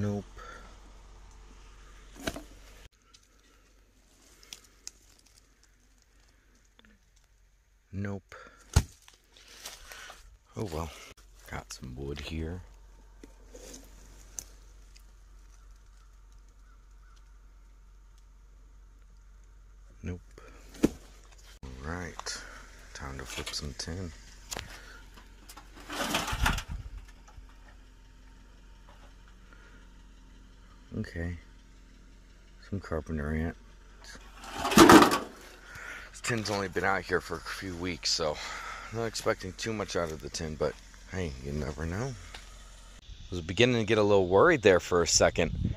Nope. Nope. Oh well. Got some wood here. Nope. Alright. Time to flip some tin. Okay. Some carpenter ant. This tin's only been out here for a few weeks, so I'm not expecting too much out of the tin, but hey, you never know. I was beginning to get a little worried there for a second.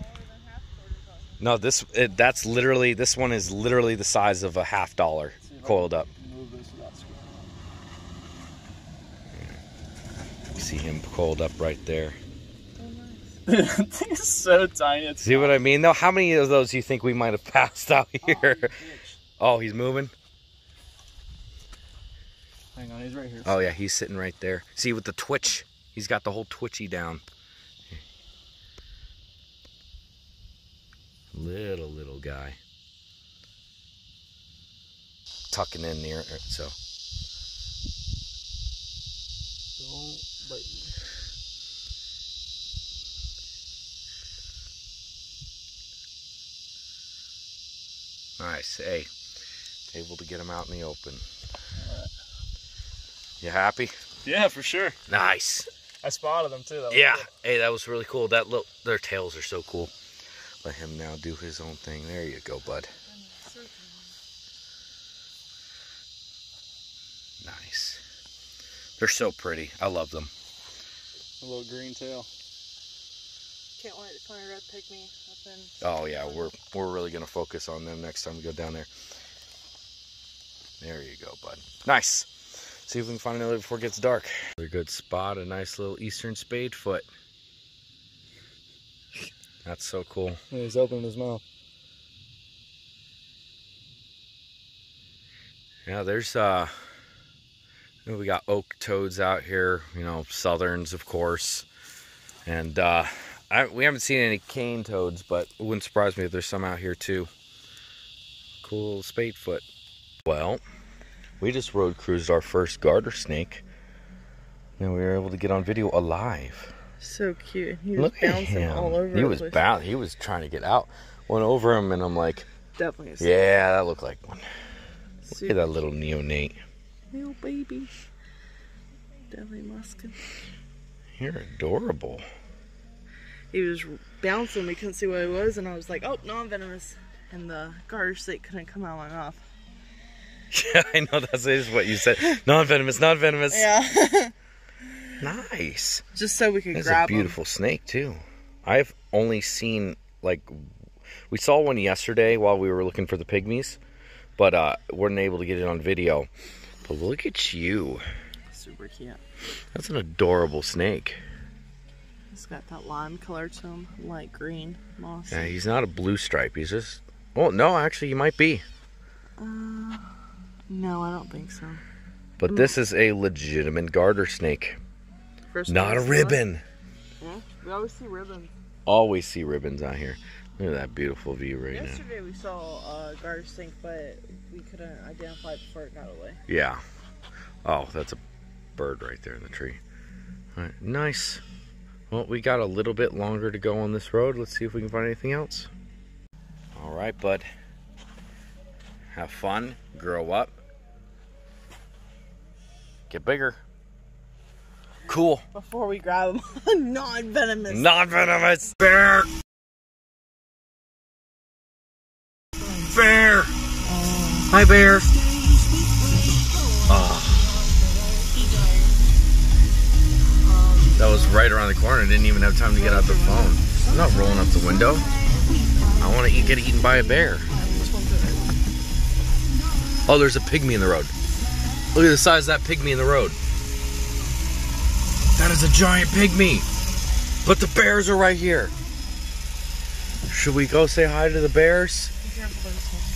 No, this it, that's literally this one is literally the size of a half dollar coiled up. See him coiled up right there. That thing is so tiny. It's See what I mean? Though, how many of those do you think we might have passed out oh, here? Oh, he's moving. Hang on, he's right here. Oh yeah, he's sitting right there. See with the twitch, he's got the whole twitchy down. Little little guy. Tucking in near er, it, so. Don't bite me. Nice. Hey, able to get them out in the open. You happy? Yeah, for sure. Nice. I spotted them too. That Yeah. good. Hey, that was really cool. That look, their tails are so cool. Let him now do his own thing. There you go, bud. Nice. They're so pretty. I love them. A little green tail. Can't wait to find a red pygmy up in. Oh yeah, we're we're really gonna focus on them next time we go down there. There you go, bud. Nice. See if we can find another before it gets dark. Another good spot, a nice little eastern spade foot. That's so cool. Yeah, he's opening his mouth. Yeah, there's uh we got oak toads out here, you know, southerns of course. And uh I, we haven't seen any cane toads, but it wouldn't surprise me if there's some out here too. Cool spade foot. Well, we just road cruised our first garter snake. And we were able to get on video alive. So cute. He was Look at him. all over. he was bound. He was trying to get out. Went over him, and I'm like, Definitely. A yeah, that looked like one. Look at that little neonate. little baby. Definitely muskin. You're adorable. He was bouncing. We couldn't see what it was, and I was like, "Oh, non-venomous." And the garter snake couldn't come out of my mouth. Yeah, I know that's is what you said. Non-venomous, non-venomous. Yeah. Nice. Just so we could That's a grab beautiful snake too. I've only seen like we saw one yesterday while we were looking for the pygmies, but uh weren't able to get it on video. But look at you. Super cute. That's an adorable snake. He's got that lime color to him, light green, moss. Yeah, he's not a blue stripe. He's just well, no, actually, he might be. Uh, no, I don't think so. But this is a legitimate garter snake, First not a time I saw it. ribbon. Yeah, we always see ribbons. Always see ribbons out here. Look at that beautiful view right now. Yesterday we saw a garter snake, but we couldn't identify it before it got away. Yeah. Oh, that's a bird right there in the tree. All right, nice. Well, we got a little bit longer to go on this road. Let's see if we can find anything else. All right, bud. Have fun. Grow up. Get bigger. Cool. Before we grab them, non-venomous. Non-venomous. Bear. Bear. Hi, bear. That was right around the corner. I didn't even have time to get out the phone. I'm not rolling up the window. I want to eat, get eaten by a bear. Oh, there's a pygmy in the road. Look at the size of that pygmy in the road. That is a giant pygmy. But the bears are right here. Should we go say hi to the bears?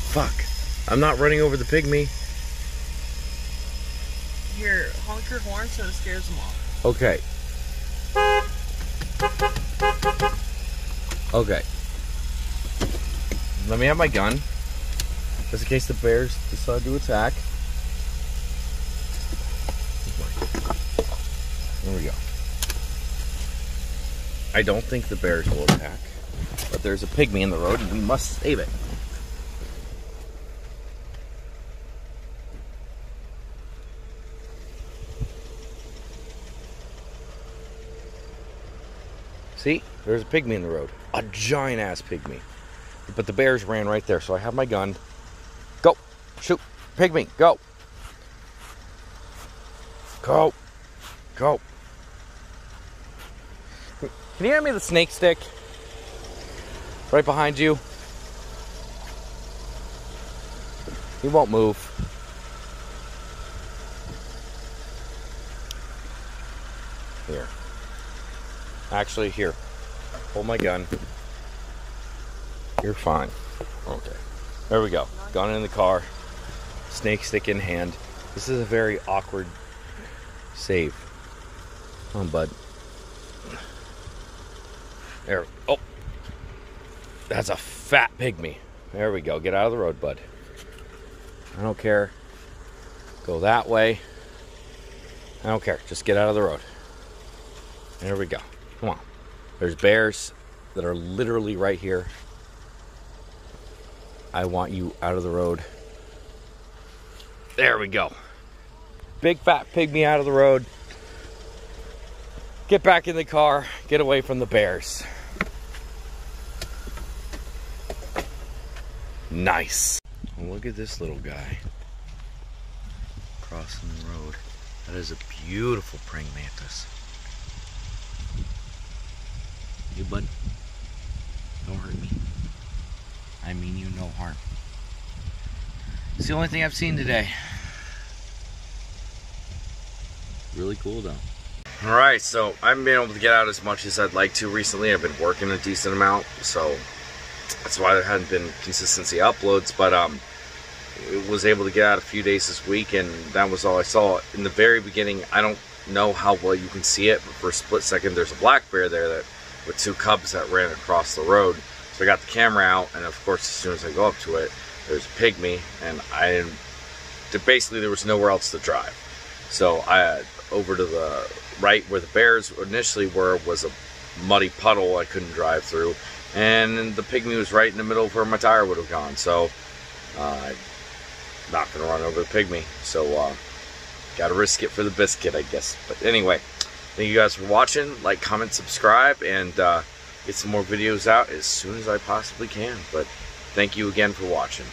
Fuck. I'm not running over the pygmy. Here, honk your horn so it scares them off. Okay. Okay. Let me have my gun. Just in case the bears decide to attack. There we go. I don't think the bears will attack. But there's a pygmy in the road and we must save it. See, there's a pygmy in the road. A giant ass pygmy. But the bears ran right there, so I have my gun. Go! Shoot! Pygmy, go! Go! Go! Can you hand me the snake stick? Right behind you. He won't move. Here. Actually, here. Hold my gun. You're fine. Okay. There we go. Gun in the car. Snake stick in hand. This is a very awkward save. Come on, bud. There. Oh. That's a fat pygmy. There we go. Get out of the road, bud. I don't care. Go that way. I don't care. Just get out of the road. There we go. There's bears that are literally right here. I want you out of the road. There we go. Big fat pygmy out of the road. Get back in the car. Get away from the bears. Nice. look at this little guy crossing the road. That is a beautiful praying mantis. You bud, don't hurt me. I mean you no harm. It's the only thing I've seen today. Really cool though. Alright, so I haven't been able to get out as much as I'd like to recently. I've been working a decent amount, so that's why there hadn't been consistency uploads, but um it was able to get out a few days this week and that was all I saw. In the very beginning, I don't know how well you can see it, but for a split second there's a black bear there that with two cubs that ran across the road. So I got the camera out, and of course, as soon as I go up to it, there's a pygmy, and I basically there was nowhere else to drive. So I over to the right where the bears initially were was a muddy puddle I couldn't drive through, and the pygmy was right in the middle of where my tire would have gone. So uh, not gonna run over the pygmy. So uh, gotta risk it for the biscuit, I guess. But anyway. Thank you guys for watching. Like, comment, subscribe, and uh, get some more videos out as soon as I possibly can. But thank you again for watching.